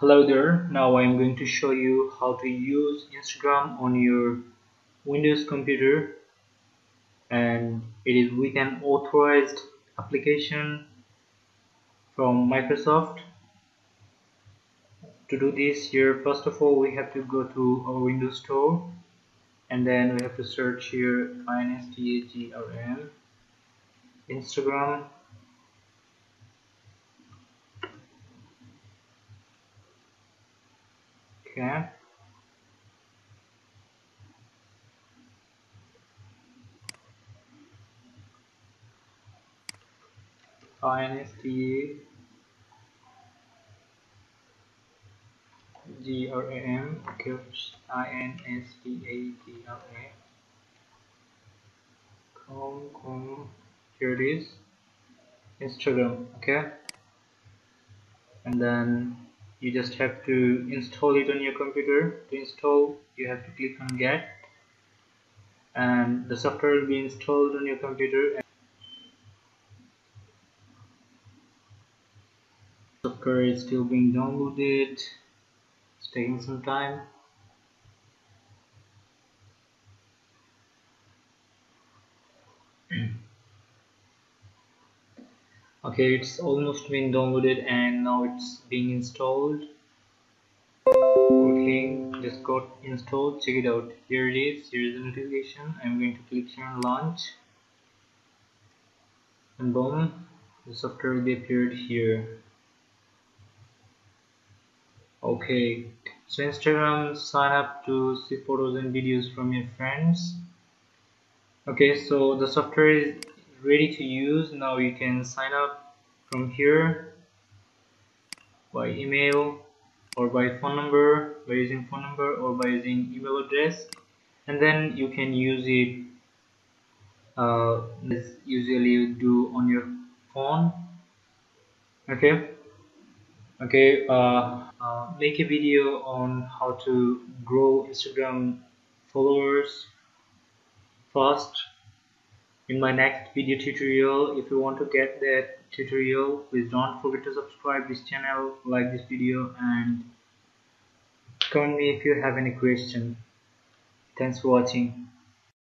Hello there, now I am going to show you how to use Instagram on your Windows computer. And it is with an authorized application from Microsoft. To do this here, first of all we have to go to our Windows Store. And then we have to search here instagram Instagram okay INSTA G R A M okay I N S T A G R A. Com com here it is. Instagram okay. And then you just have to install it on your computer. To install you have to click on get. And the software will be installed on your computer. Software is still being downloaded. It's taking some time okay it's almost been downloaded and now it's being installed. Okay just got installed. Check it out. Here it is. Here is the notification. I'm going to click here on launch. And boom the software will be appeared here. Okay so instagram sign up to see photos and videos from your friends. Okay so the software is ready to use. Now you can sign up from here by email or by phone number by using phone number or by using email address. And then you can use it uh, as usually you do on your phone. Okay? Okay uh, uh, make a video on how to grow Instagram followers fast in my next video tutorial. If you want to get that tutorial please don't forget to subscribe this channel like this video and comment me if you have any question. Thanks for watching